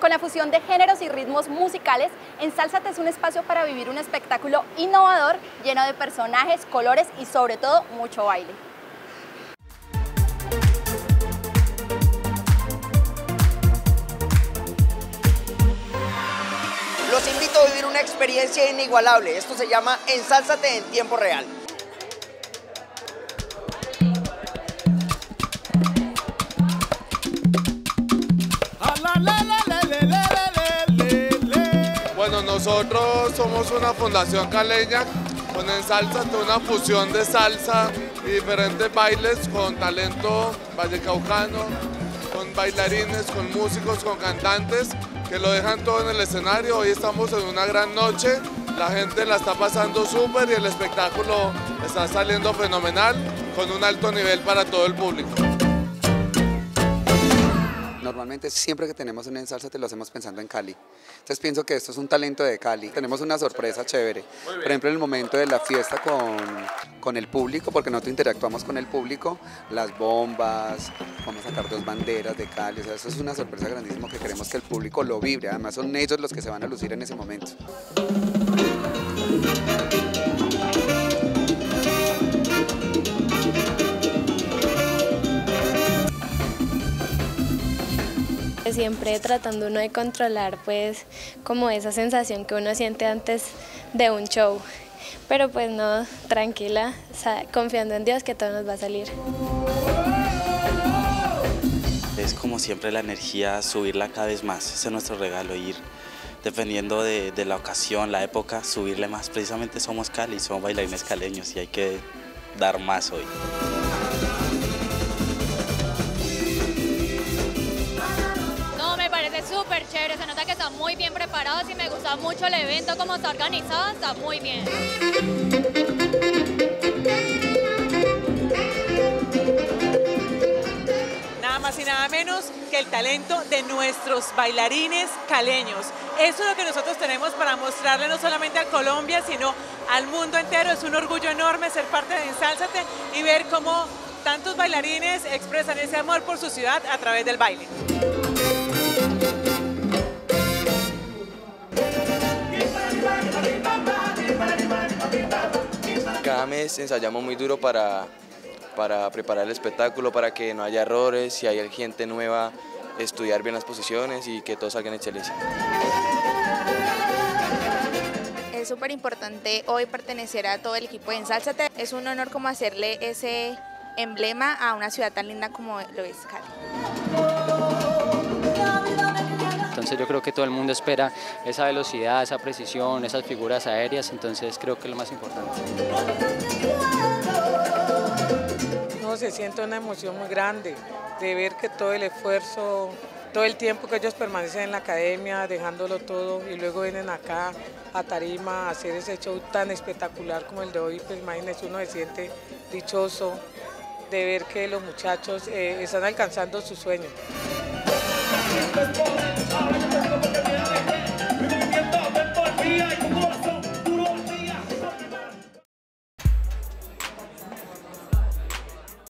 Con la fusión de géneros y ritmos musicales, Ensálzate es un espacio para vivir un espectáculo innovador, lleno de personajes, colores y sobre todo mucho baile. Los invito a vivir una experiencia inigualable. Esto se llama Ensálzate en tiempo real. Nosotros somos una fundación caleña con Ensálzate, una fusión de salsa y diferentes bailes con talento vallecaucano, con bailarines, con músicos, con cantantes que lo dejan todo en el escenario. Hoy estamos en una gran noche, la gente la está pasando súper y el espectáculo está saliendo fenomenal con un alto nivel para todo el público. Normalmente siempre que tenemos un ensalza te lo hacemos pensando en Cali. Entonces pienso que esto es un talento de Cali. Tenemos una sorpresa chévere. Por ejemplo, en el momento de la fiesta con, con el público, porque nosotros interactuamos con el público, las bombas, vamos a sacar dos banderas de Cali. O sea, eso es una sorpresa grandísima que queremos que el público lo vibre. Además son ellos los que se van a lucir en ese momento. Siempre tratando uno de controlar pues como esa sensación que uno siente antes de un show. Pero pues no, tranquila, confiando en Dios que todo nos va a salir. Es como siempre la energía, subirla cada vez más, ese es nuestro regalo, ir dependiendo de, la ocasión, la época, subirle más. Precisamente somos Cali, somos bailarines caleños y hay que dar más hoy. Muy bien preparados y me gusta mucho el evento, como está organizado, está muy bien. Nada más y nada menos que el talento de nuestros bailarines caleños. Eso es lo que nosotros tenemos para mostrarle no solamente a Colombia, sino al mundo entero. Es un orgullo enorme ser parte de Ensálzate y ver cómo tantos bailarines expresan ese amor por su ciudad a través del baile. Cada mes ensayamos muy duro para, para preparar el espectáculo, para que no haya errores, si hay gente nueva, estudiar bien las posiciones y que todo salga en excelencia. Es súper importante hoy pertenecer a todo el equipo de Ensálzate. Es un honor como hacerle ese emblema a una ciudad tan linda como lo es Cali. Entonces yo creo que todo el mundo espera esa velocidad, esa precisión, esas figuras aéreas, entonces creo que es lo más importante. No, se siente una emoción muy grande de ver que todo el esfuerzo, todo el tiempo que ellos permanecen en la academia, dejándolo todo y luego vienen acá a Tarima a hacer ese show tan espectacular como el de hoy, pues imagínense, uno se siente dichoso de ver que los muchachos eh, están alcanzando su sueño. Let's go.